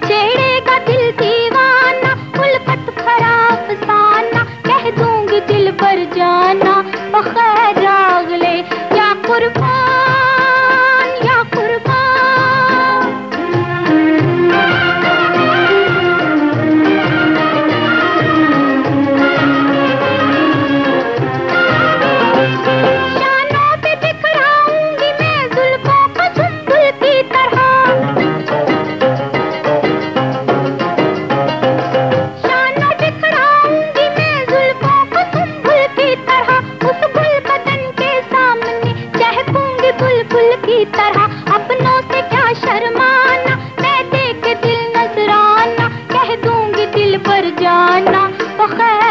دل کہہ دوں گی دل پر جانا بخیر قربان کی طرح اپنوں سے کیا شرمانا؟ میں دیکھ دل نظرانہ کہہ دوں گی دل پر جانا۔ بخیر